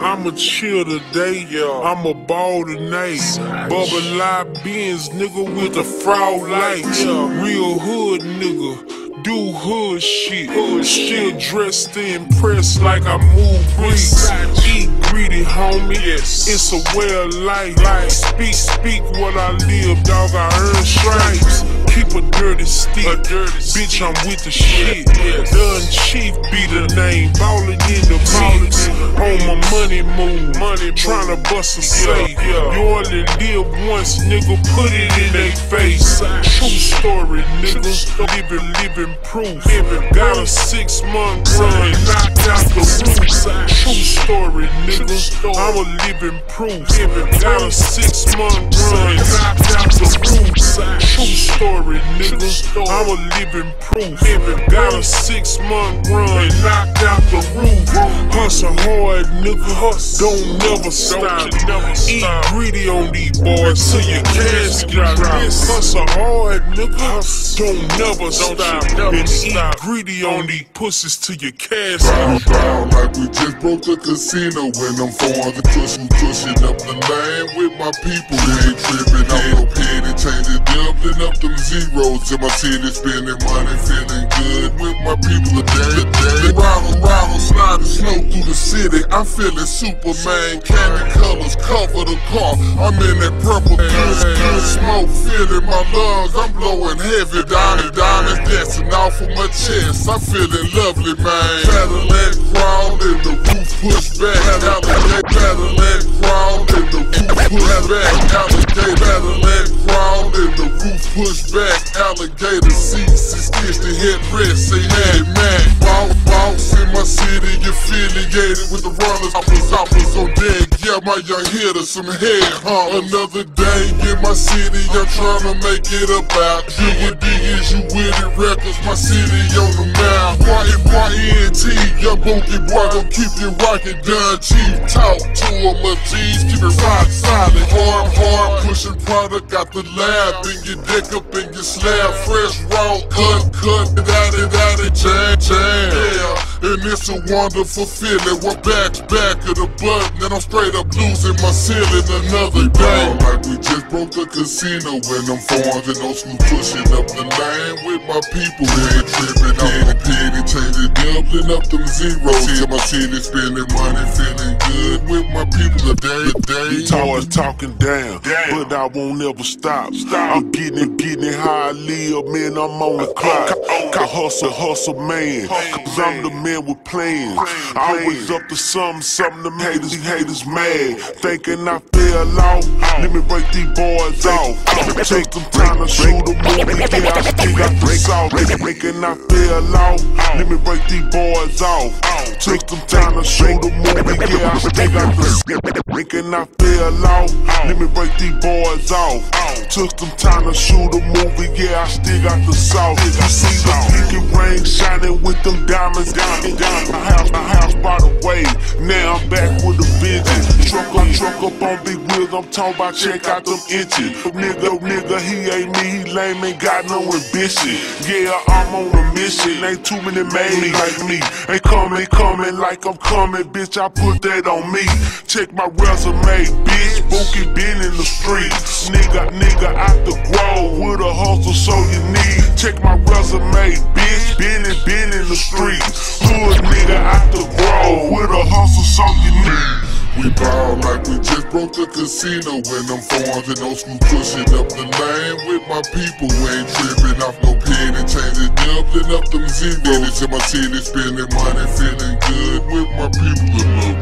I'ma chill today, yeah. I'ma ball tonight. Bubba live Benz, nigga, with the fraud lights. Real hood, nigga. Do hood shit. Still dressed in press like I move bricks. Eat greedy, homie. It's a way of life. Speak, speak what I live, dog. I earn stripes. A dirty stick. A dirty Bitch, I'm with the shit. Don Chief be the name. Ballin' in the mix. On my money move. Money Tryna bust a safe. You only live once, nigga. Put it in their face. Story, nigga. Living, living proof. Got a six month run. Knocked out the roof. True story, nigga. I'm a living proof. Got a six month run. Knocked out the roof. True story, nigga. I'm a living proof. Got a six month run. Knocked out the roof. Hustle hard, nigga. Don't never stop. Eat greedy on these boys till your cash get dropped. Hustle hard, nigga. Don't never stop. And eat greedy on these pussies till your cash Bow, get dropped. bow, like we just broke the casino when I'm falling, pushing, pushing up the lane with my people. They ain't tripping, I'm no penny, changing, doubling up them zeros in my city, spending money, feeling good with my people today. Day. Rival, rival, through the city. I'm feeling Superman, candy colors cover the car. I'm in that purple, good, good smoke, feeling my lungs. I'm blowing heavy, diamond, diamonds dancing off of my chest. I'm feeling lovely, man. Cadillac crown and the roof pushed back. Alligator, Cadillac crown and the roof pushed back. Alligator, Cadillac crown and the roof pushed back. Alligator seats is stitched the headrest. Say, hey, man. My city, affiliated with the runners. Hoppers, hoppers so deck. Yeah, my young hitter, some head, huh? Another day in my city, I'm trying to make it about you. What is you with it? Records, my city on the map. Y-Y-N-T, young boogie boy, gon' keep you rockin'. Don Chief, talk to him, my G's, keep it rock solid. Hard, hard, pushing product out the lab. In your dick up in your slab, fresh, raw, cut, cut, it out, it out, it jam, jam. Yeah, and it's a wonderful feeling. We're back, back of the button, and I'm straight up losing my ceiling another day. Like we just broke the casino when I'm foreign and old school pushing up the lane with my people. Ain't tripping, I'm a penny, changing, doubling up them zeros. See my city spending money, feeling good with my people today, today. Always talking down, but I won't ever stop. I'm getting it, getting it how I live, man. I'm on the clock. I hustle, hustle, man. Cause I'm the man with plans. I always up to something, something them haters, these haters mad. Thinking I fell off. Let me break these boys off. Take some time to shoot a movie. Yeah, I still got the sauce. Thinking I fell off. Let me break these boys off. Take some time to shoot a movie. Yeah, I still got the Thinking I fell off. Let me break these boys off. Took some time to shoot a movie. Yeah, I still got the sauce. You see the pinky ring shining with them diamonds. Diamond, diamond. My house, my house by the way. Now I'm back with a vision. Truck up, truck up on big wheels. I'm talking about check out them inches. Nigga, nigga, he ain't me. He lame, ain't got no ambition. Yeah, I'm on a mission. Ain't too many made like me. Ain't coming, coming like I'm coming, bitch. I put that on me. Check my resume, bitch. Boonkey been in the streets. Nigga, nigga out the grove with a hustle, so you need. Check my resume, bitch. Been in, been in the streets. Hood nigga out the grow with a hustle, so you need. We ball like we just broke the casino when I'm and old school pushing up the lane with my people. We ain't tripping off no penny, changing, doubling up them zeros. In my city, spending money, feeling good with my people.